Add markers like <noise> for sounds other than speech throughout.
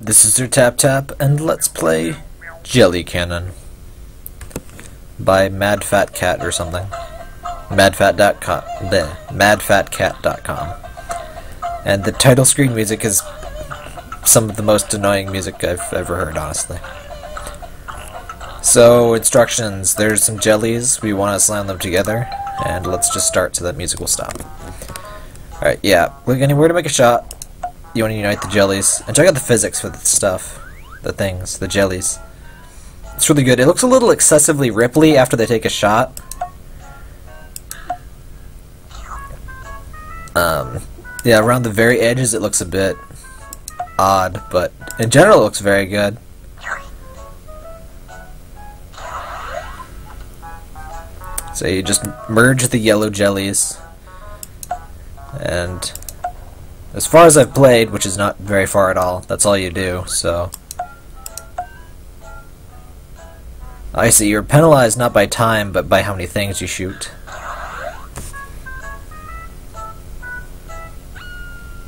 This is your Tap Tap, and let's play Jelly Cannon by Mad Fat Cat or something. Madfat.com. Bleh, Madfatcat.com. And the title screen music is some of the most annoying music I've ever heard, honestly. So, instructions. There's some jellies. We want to slam them together. And let's just start so that music will stop. Alright, yeah. Click anywhere to make a shot. You want to unite the jellies. And check out the physics for the stuff. The things. The jellies. It's really good. It looks a little excessively ripply after they take a shot. Um, yeah, around the very edges it looks a bit odd, but in general it looks very good. So you just merge the yellow jellies, and as far as I've played, which is not very far at all, that's all you do, so... I see, you're penalized not by time, but by how many things you shoot.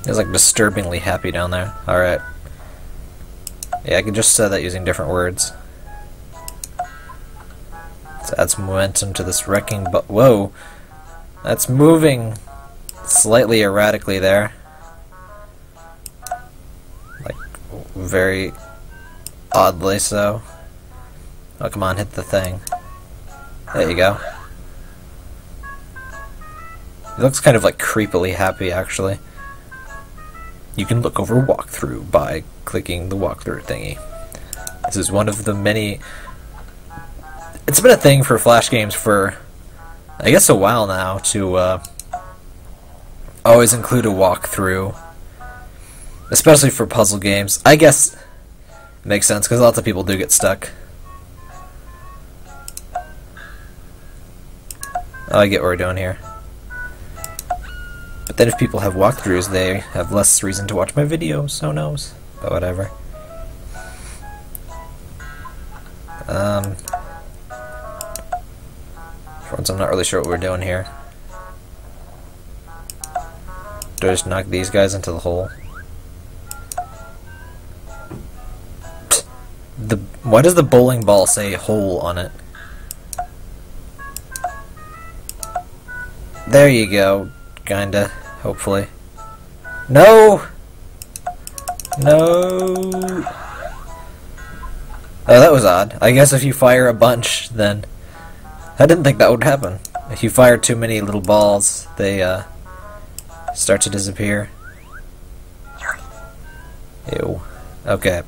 It's like disturbingly happy down there. Alright. Yeah, I can just say that using different words. Let's add some momentum to this wrecking but whoa! That's moving slightly erratically there. Like, very oddly so. Oh, come on, hit the thing. There you go. It looks kind of like creepily happy, actually. You can look over walkthrough by clicking the walkthrough thingy. This is one of the many... It's been a thing for Flash games for, I guess, a while now to uh, always include a walkthrough. Especially for puzzle games. I guess makes sense, because lots of people do get stuck. Oh, I get what we're doing here. But then if people have walkthroughs, they have less reason to watch my videos, so knows. But whatever. Um, for once, I'm not really sure what we're doing here. Do I just knock these guys into the hole? The why does the bowling ball say hole on it? There you go, kinda. Hopefully. No! No! Oh, that was odd. I guess if you fire a bunch, then... I didn't think that would happen. If you fire too many little balls, they, uh, start to disappear. Ew. Okay.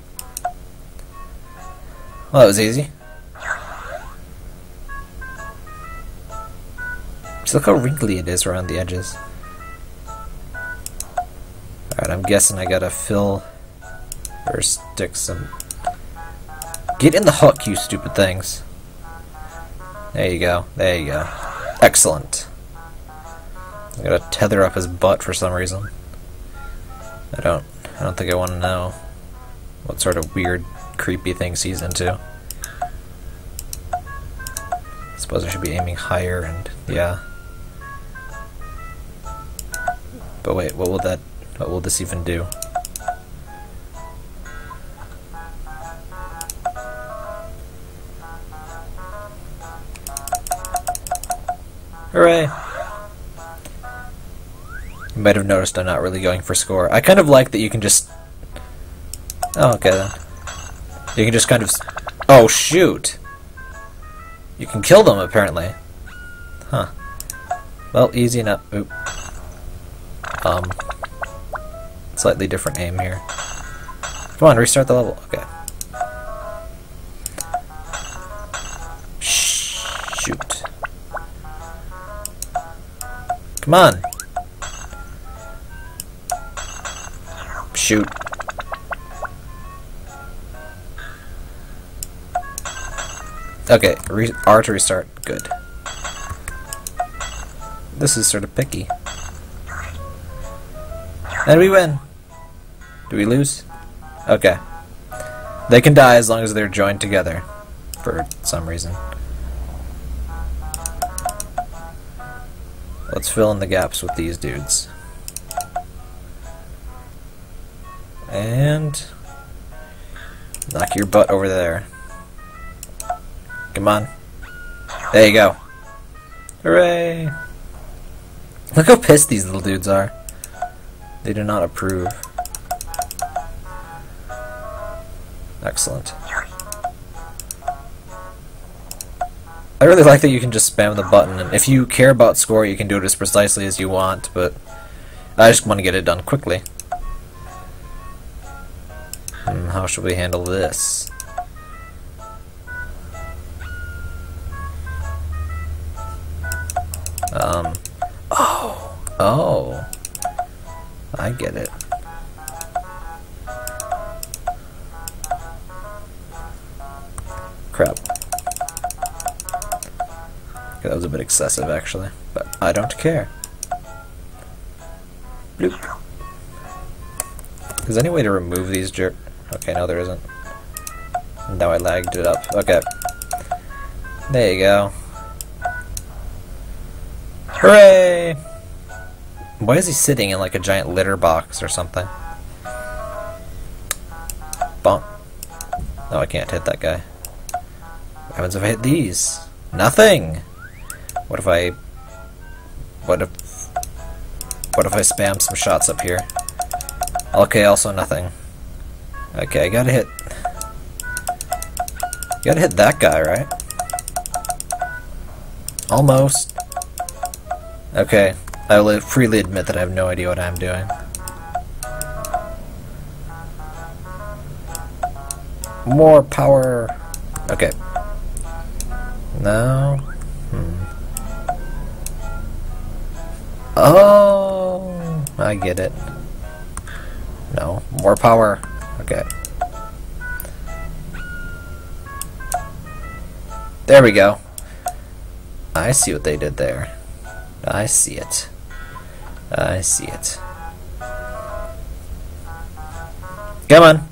Well, that was easy. Just look how wrinkly it is around the edges. Alright, I'm guessing I gotta fill or stick some... Get in the hook, you stupid things. There you go. There you go. Excellent. I gotta tether up his butt for some reason. I don't I don't think I want to know what sort of weird, creepy things he's into. I suppose I should be aiming higher and yeah. But wait, what will that what will this even do? Hooray! You might have noticed I'm not really going for score. I kind of like that you can just... Oh, okay then. You can just kind of... Oh, shoot! You can kill them, apparently. Huh. Well, easy enough. Oop. Um, slightly different aim here. Come on, restart the level. Okay. Shoot. Come on. Shoot. Okay, R to restart. Good. This is sort of picky. And we win. Do we lose? Okay. They can die as long as they're joined together. For some reason. Let's fill in the gaps with these dudes. And... Knock your butt over there. Come on. There you go. Hooray! Look how pissed these little dudes are. They do not approve. Excellent. I really like that you can just spam the button, and if you care about score, you can do it as precisely as you want, but I just want to get it done quickly. Hmm, how should we handle this? Um, oh, oh, I get it. Crap. Okay, that was a bit excessive, actually, but I don't care. Bloop. Is there any way to remove these jerk? Okay, no, there isn't. Now I lagged it up. Okay. There you go. Hooray! Why is he sitting in like a giant litter box or something? Bump. No, I can't hit that guy. What happens if I hit these? Nothing! What if I... What if... What if I spam some shots up here? Okay, also nothing. Okay, I gotta hit... You gotta hit that guy, right? Almost. Okay, I will freely admit that I have no idea what I'm doing. More power! Okay. No. Hmm. Oh, I get it. No, more power. Okay. There we go. I see what they did there. I see it. I see it. Come on.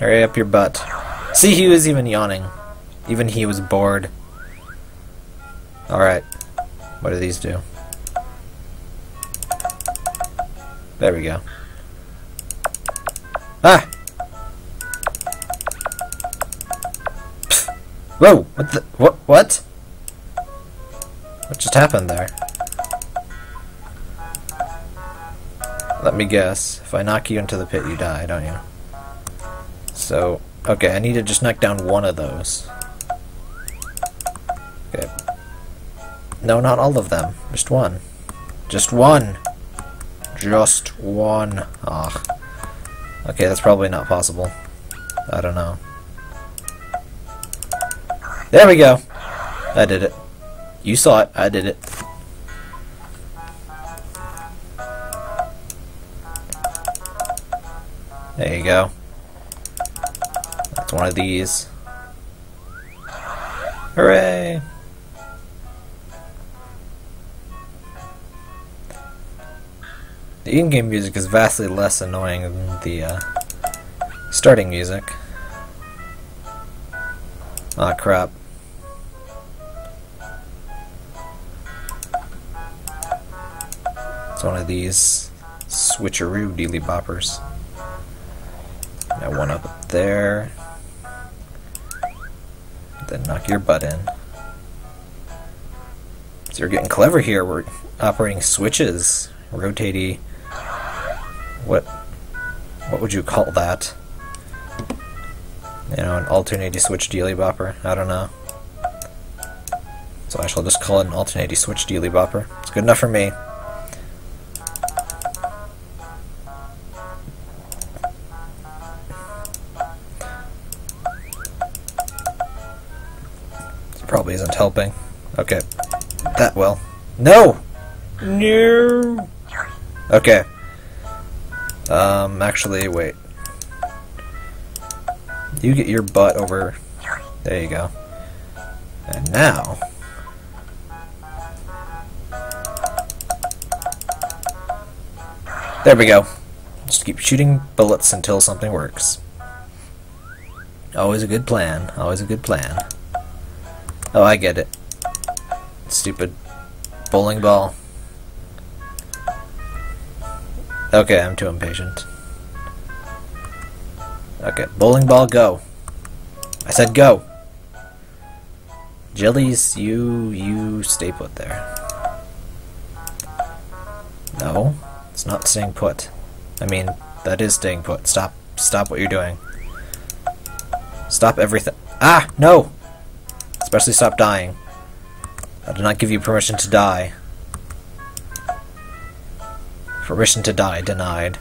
Hurry up your butt. See, he was even yawning. Even he was bored. Alright. What do these do? There we go. Ah! Whoa! What the? What? What? What just happened there? Let me guess. If I knock you into the pit, you die, don't you? So, okay, I need to just knock down one of those. Okay. No, not all of them. Just one. Just one! Just one. Ah. Okay, that's probably not possible. I don't know. There we go! I did it. You saw it. I did it. There you go. That's one of these. Hooray! The in-game music is vastly less annoying than the uh, starting music. Ah, oh, crap. It's one of these switcheroo dealy boppers. One up there. Then knock your butt in. So you're getting clever here. We're operating switches. Rotatey. What what would you call that? You know, an alternating switch dealy bopper? I don't know. So I shall just call it an alternating switch dealy bopper. It's good enough for me. Probably isn't helping. Okay. That well. No! No! Okay. Um, actually, wait. You get your butt over... There you go. And now... There we go. Just keep shooting bullets until something works. Always a good plan. Always a good plan. Oh, I get it. Stupid bowling ball. Okay, I'm too impatient. Okay, bowling ball, go. I said go. Jellies, you you stay put there. No, it's not staying put. I mean, that is staying put. Stop stop what you're doing. Stop everything. Ah, no! Especially stop dying. I did not give you permission to die. Permission to die denied.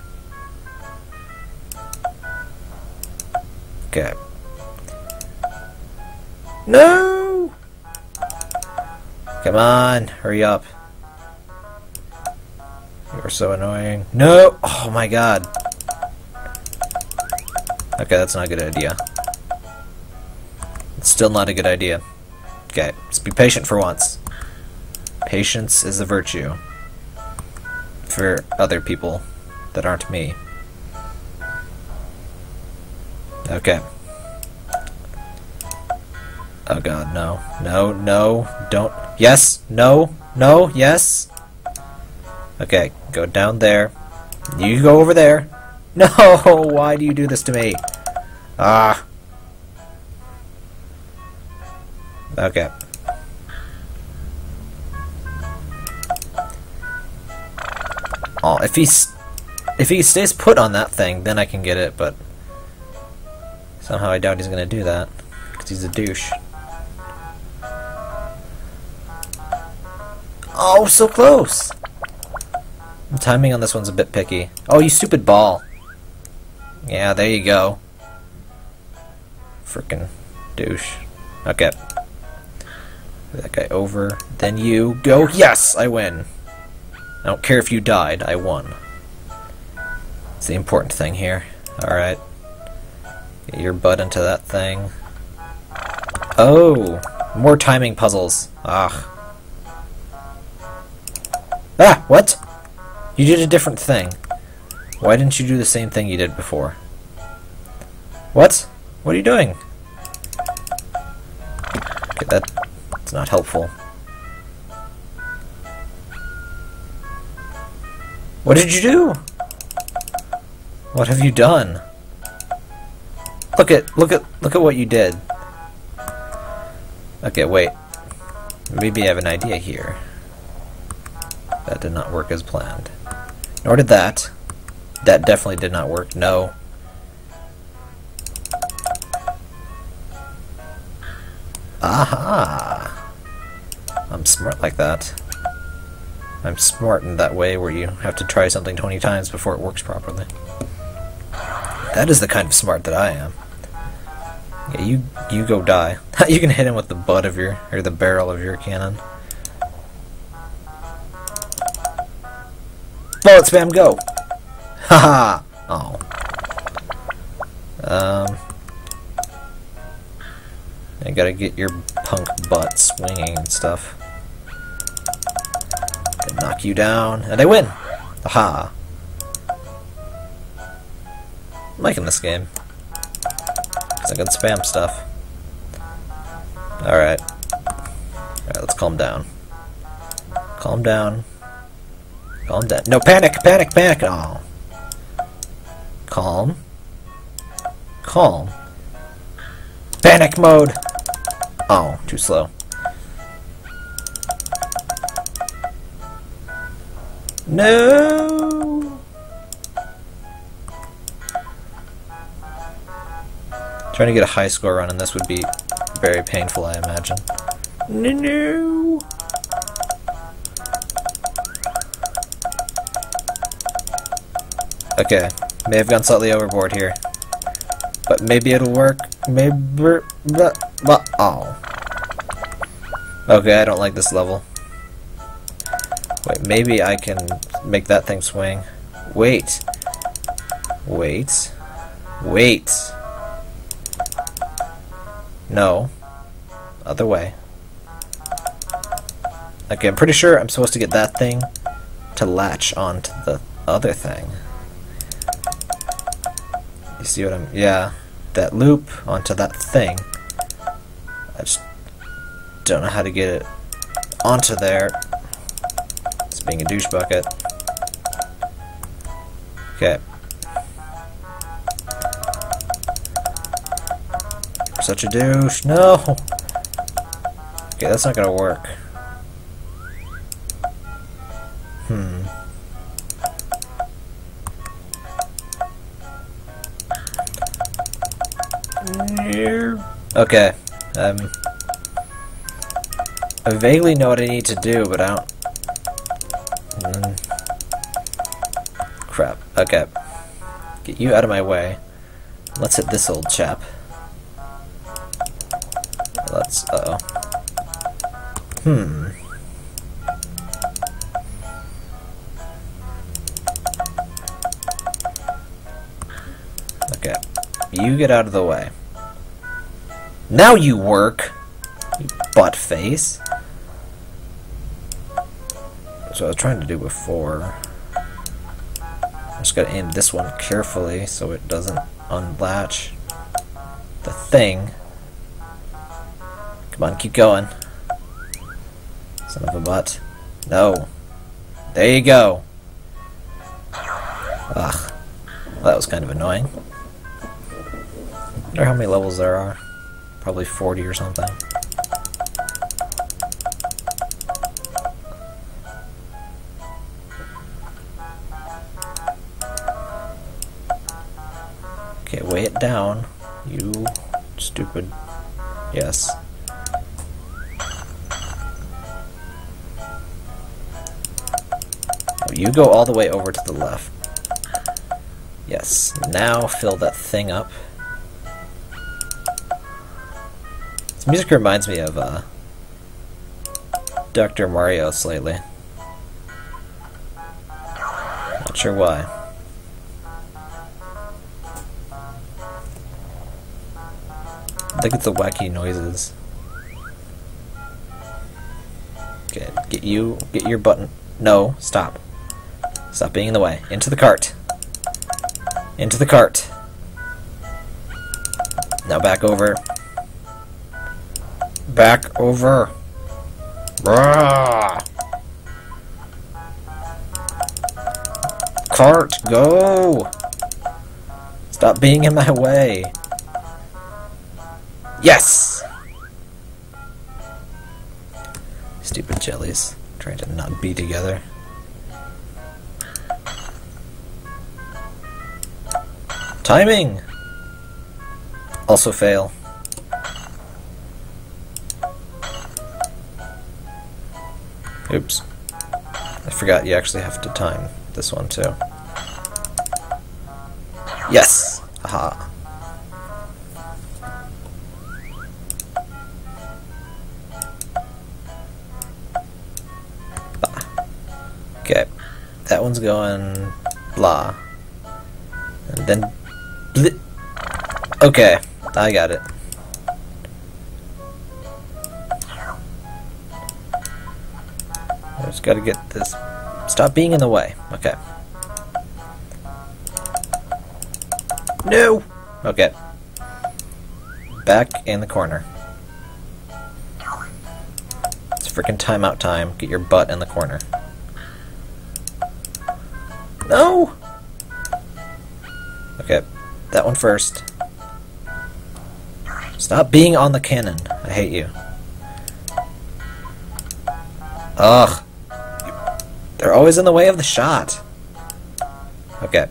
Okay. No! Come on, hurry up. You're so annoying. No! Oh my god. Okay, that's not a good idea. It's still not a good idea. Okay, just be patient for once. Patience is a virtue. For other people that aren't me. Okay. Oh god, no. No, no, don't. Yes, no, no, yes. Okay, go down there. You go over there. <laughs> No, why do you do this to me? Ah. Okay. Oh, if he's if he stays put on that thing, then I can get it, but somehow I doubt he's gonna do that because he's a douche. Oh, so close! The timing on this one's a bit picky. Oh, you stupid ball. Yeah, there you go. Frickin' douche. Okay. That guy over. Then you go. Yes, I win. I don't care if you died. I won. It's the important thing here. Alright. Get your butt into that thing. Oh! More timing puzzles. Ah. Ah! What? You did a different thing. Why didn't you do the same thing you did before? What? What are you doing? Okay, that it's not helpful. What did you do? What have you done? Look at look at look at what you did. Okay, wait. Maybe I have an idea here. That did not work as planned. Nor did that. That definitely did not work. No. Aha! I'm smart like that. I'm smart in that way where you have to try something 20 times before it works properly. That is the kind of smart that I am. Yeah, you you go die. <laughs> you can hit him with the butt of your or the barrel of your cannon. Bullet spam go. <laughs> Haha. oh. Um. I gotta get your punk butt swinging and stuff. Knock you down, and I win! Aha! I'm liking this game. Because I can spam stuff. Alright. Alright, let's calm down. Calm down. Calm down. No, panic, panic, panic! Oh. Calm. Calm. Panic mode! Oh, too slow. No! Trying to get a high score run and this would be very painful, I imagine. No, no! Okay, may have gone slightly overboard here. But maybe it'll work. Maybe... But, but, oh. Okay, I don't like this level. Wait, maybe I can make that thing swing. Wait. Wait. Wait. No. Other way. Okay, I'm pretty sure I'm supposed to get that thing to latch onto the other thing. You see what I'm... Yeah. That loop onto that thing. I just don't know how to get it onto there. Being a douche bucket. Okay. such a douche. No! Okay, that's not gonna work. Hmm. Okay. Um. I vaguely know what I need to do, but I don't... Crap. Okay. Get you out of my way. Let's hit this old chap. Let's... Uh oh Hmm. Okay. You get out of the way. Now you work! You butt face. So I was trying to do before. I just gotta aim this one carefully so it doesn't unlatch the thing. Come on, keep going. Son of a butt. No. There you go. Ugh. Well, that was kind of annoying. wonder how many levels there are. Probably 40 or something. It down. You stupid. Yes. you go all the way over to the left. Yes. Now fill that thing up. This music reminds me of uh, Dr. Mario slightly. Not sure why. Think it's the wacky noises. Okay, get you, get your button. No, stop. Stop being in the way. Into the cart. Into the cart. Now back over. Back over. Cart, go! Stop being in my way. Yes! Stupid jellies. Trying to not be together. Timing! Also fail. Oops. I forgot you actually have to time this one too. Yes! One's going blah. And then Okay, I got it. I just gotta get this. Stop being in the way. Okay. No! Okay. Back in the corner. It's freaking timeout time. Get your butt in the corner. No! Okay. That one first. Stop being on the cannon. I hate you. Ugh. They're always in the way of the shot. Okay.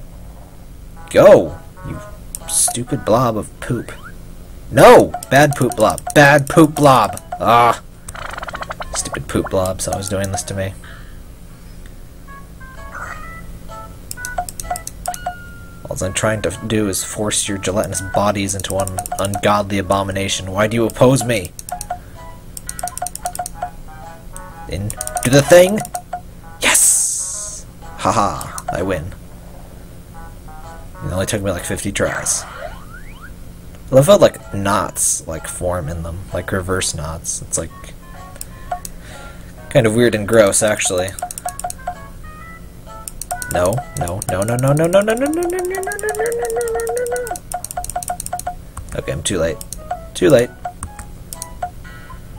Go! You stupid blob of poop. No! Bad poop blob. Bad poop blob! Ah! Stupid poop blob's always doing this to me. All I'm trying to do is force your gelatinous bodies into one ungodly abomination. Why do you oppose me? In do the thing? Yes! Haha, I win. It only took me like 50 tries. I love how like knots like form in them, like reverse knots. It's like kind of weird and gross actually. No, no, no, no, no, no, no, no, no, no, no, no, no, no, no, no, no, no. Okay, I'm too late. Too late.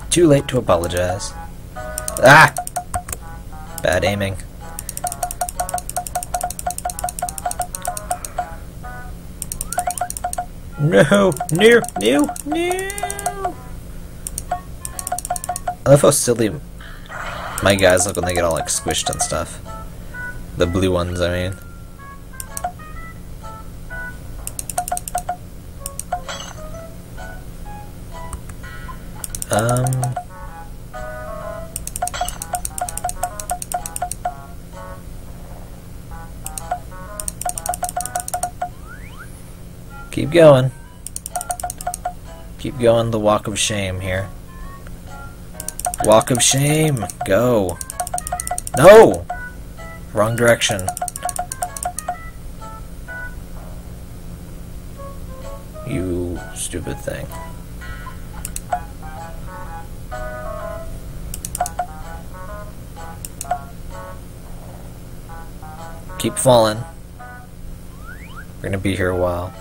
Too late to apologize. Ah! Bad aiming. No, no, no, no. I love how silly my guys look when they get all like squished and stuff. The blue ones, I mean. Um. Keep going. Keep going the walk of shame here. Walk of shame. Go. No! Wrong direction. You stupid thing. Keep falling. We're gonna be here a while.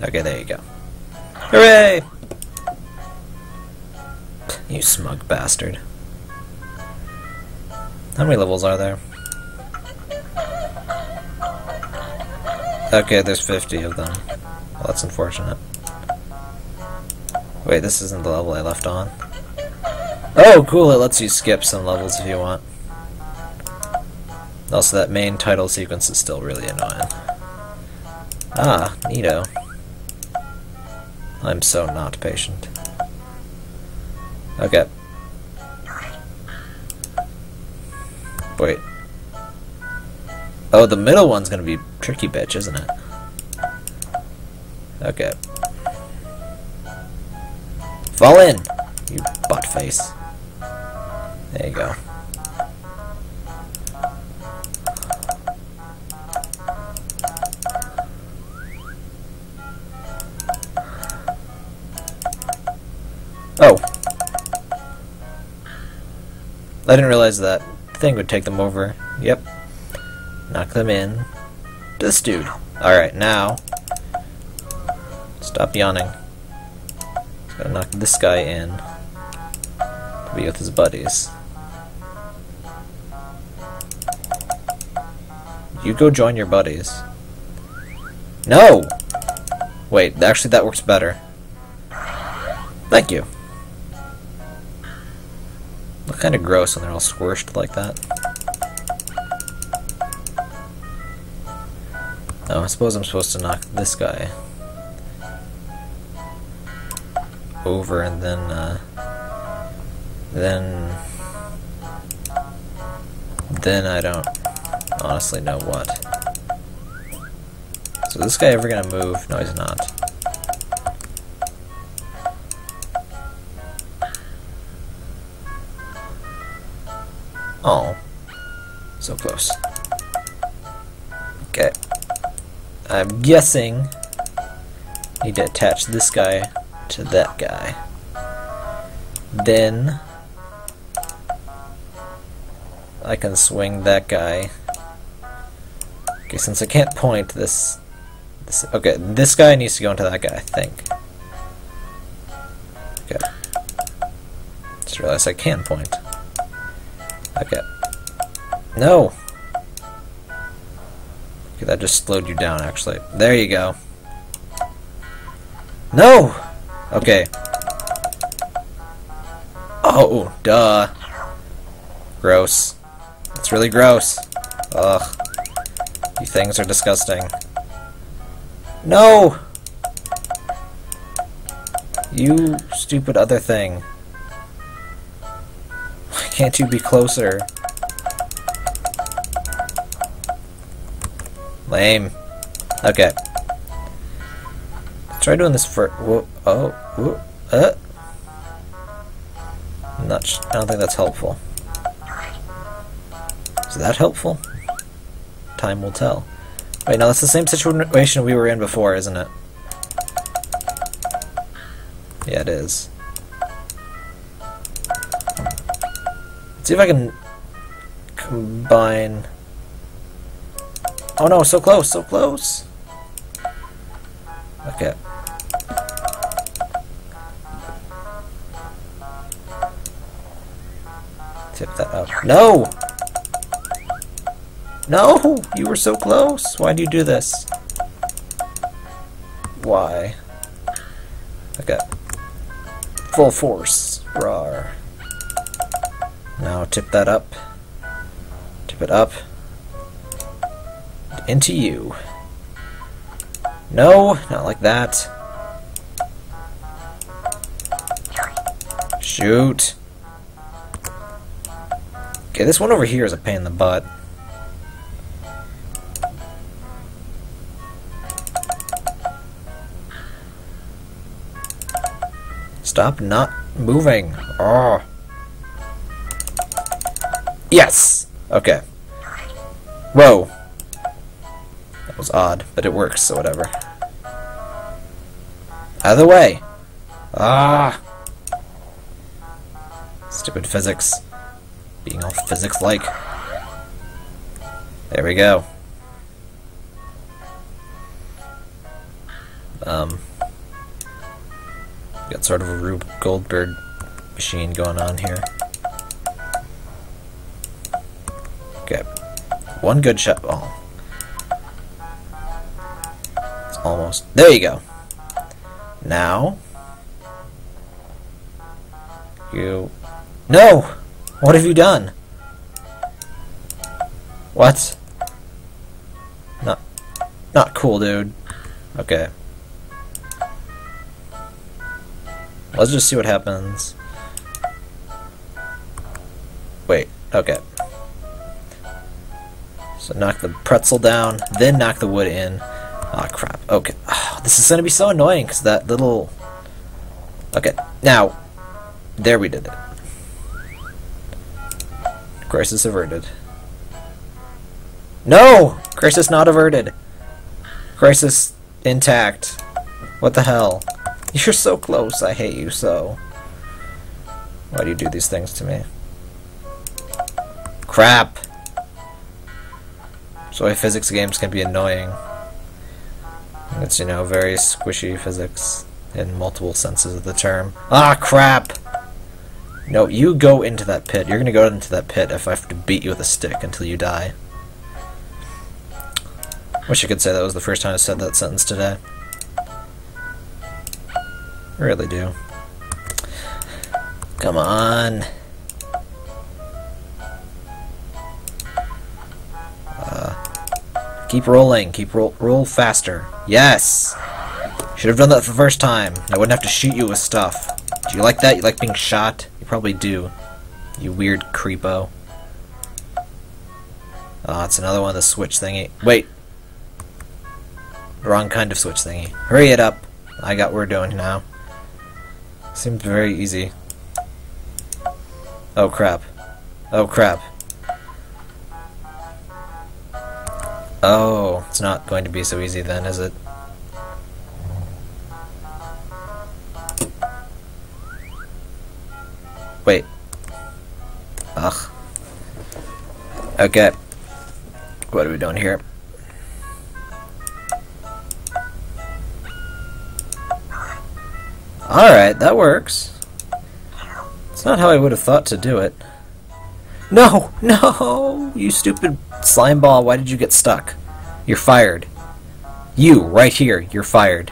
Okay, there you go. Hooray! You smug bastard. How many levels are there? Okay, there's 50 of them. Well, that's unfortunate. Wait, this isn't the level I left on. Oh, cool, it lets you skip some levels if you want. Also, that main title sequence is still really annoying. Ah, neato. I'm so not patient. Okay. Wait. Oh, the middle one's gonna be tricky bitch, isn't it? Okay. Fall in, you butt face. There you go. Oh. I didn't realize that thing would take them over. Yep. Knock them in. This dude. Alright, now. Stop yawning. Just gotta knock this guy in. To be with his buddies. You go join your buddies. No! Wait, actually that works better. Thank you. Look kind of gross when they're all squished like that. Oh, I suppose I'm supposed to knock this guy over and then, uh, then, then I don't honestly know what. So is this guy ever gonna move? No, he's not. Oh. So close. I'm guessing need to attach this guy to that guy. Then I can swing that guy. Okay, since I can't point this, this okay, this guy needs to go into that guy, I think. Okay. Just realized I can point. Okay. No! Okay, that just slowed you down, actually. There you go. No! Okay. Oh, duh. Gross. It's really gross. Ugh. You things are disgusting. No! You stupid other thing. Why can't you be closer? Lame. Okay. Try doing this for. Whoa, oh, uh. I'm not. I don't think that's helpful. Is that helpful? Time will tell. Wait, now that's the same situation we were in before, isn't it? Yeah, it is. Let's see if I can combine... Oh no, so close, so close! Okay. Tip that up. No! No! You were so close! Why do you do this? Why? Okay. Full force. Rar. Now tip that up. Tip it up. Into you. No, not like that. Shoot. Okay, this one over here is a pain in the butt. Stop not moving. Oh. Yes! Okay. Whoa. That was odd, but it works, so whatever. Out of the way! Ah! Stupid physics. Being all physics-like. There we go. Um, got sort of a Rube Goldberg machine going on here. Okay. One good shot. Oh. Almost. There you go. Now. You. No! What have you done? What? Not. Not cool, dude. Okay. Let's just see what happens. Wait, okay. So knock the pretzel down, then knock the wood in. Oh crap, okay. Oh, this is gonna be so annoying, because that little... Okay, now, there we did it. Crisis averted. No! Crisis not averted! Crisis intact. What the hell? You're so close, I hate you so. Why do you do these things to me? Crap! So why physics games can be annoying. It's, you know, very squishy physics in multiple senses of the term. Ah, crap! No, you go into that pit. You're gonna go into that pit if I have to beat you with a stick until you die. Wish I could say that was the first time I said that sentence today. I really do. Come on. Uh, keep rolling. Keep roll. Roll faster. Yes. Should have done that the first time. I wouldn't have to shoot you with stuff. Do you like that? You like being shot? You probably do. You weird creepo. Oh, it's another one of the switch thingy. Wait. Wrong kind of switch thingy. Hurry it up. I got what we're doing now. Seems very easy. Oh crap. Oh crap. Oh, it's not going to be so easy then, is it? Wait. Ugh. Okay. What are we doing here? Alright, that works. It's not how I would have thought to do it. No! No! You stupid slime ball, why did you get stuck? You're fired. You, right here, you're fired.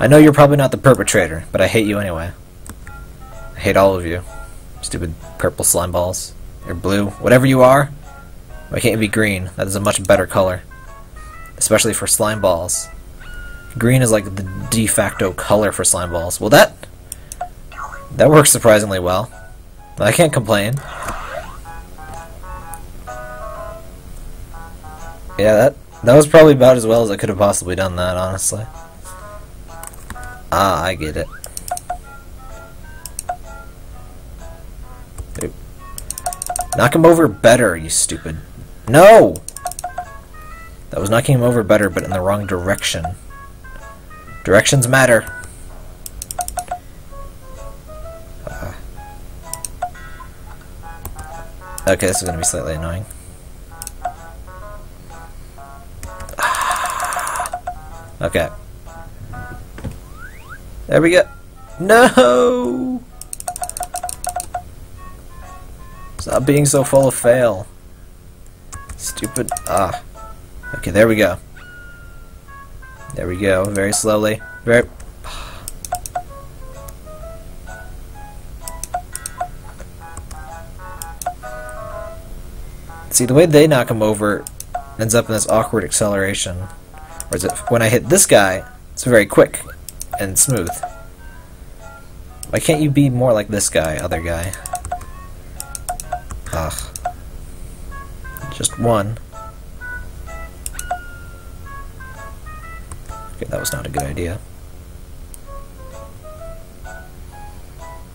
I know you're probably not the perpetrator, but I hate you anyway. I hate all of you. Stupid purple slime balls. Or blue. Whatever you are, why can't you be green? That is a much better color. Especially for slime balls. Green is like the de facto color for slime balls. Well, that that works surprisingly well. I can't complain. Yeah, that that was probably about as well as I could have possibly done that, honestly. Ah, I get it. Oop. Knock him over better, you stupid. No! That was knocking him over better, but in the wrong direction. Directions matter. Uh, okay, this is going to be slightly annoying. Okay. There we go. No! Stop being so full of fail. Stupid. Ah. Okay, there we go. There we go. Very slowly. Very. See, the way they knock him over ends up in this awkward acceleration. Whereas it, when I hit this guy, it's very quick and smooth. Why can't you be more like this guy, other guy? Ugh. Just one. Okay, that was not a good idea.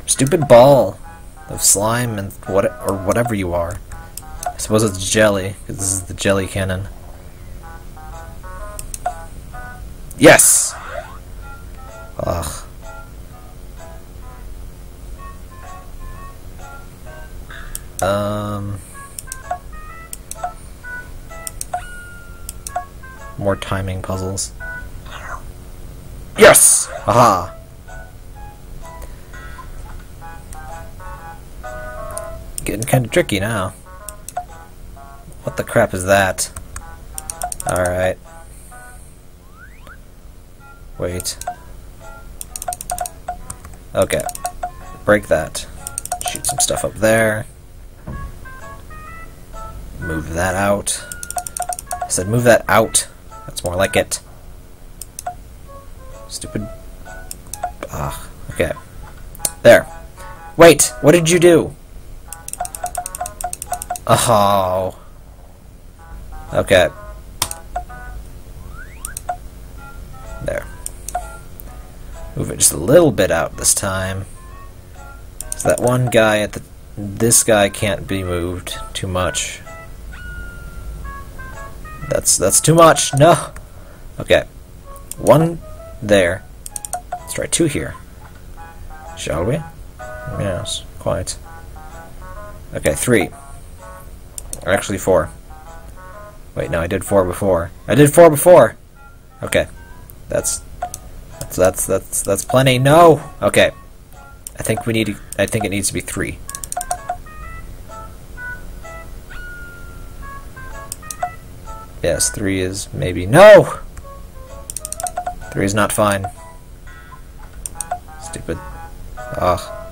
Stupid ball of slime and what or whatever you are. I suppose it's jelly, because this is the jelly cannon. Yes! Ugh. Um... More timing puzzles. Yes! Aha! Getting kind of tricky now. What the crap is that? Alright. Wait. Okay. Break that. Shoot some stuff up there. Move that out. I said move that out. That's more like it. Stupid. Ah, okay. There. Wait, what did you do? Oh. Okay. Move it just a little bit out this time. So that one guy at the... This guy can't be moved too much. That's that's too much. No. Okay. One there. Let's try two here. Shall we? Yes, quite. Okay, three. Or actually four. Wait, no, I did four before. I did four before! Okay. That's that's that's that's that's plenty. No! Okay. I think we need to, I think it needs to be three. Yes, three is maybe no! Three is not fine. Stupid. Ugh.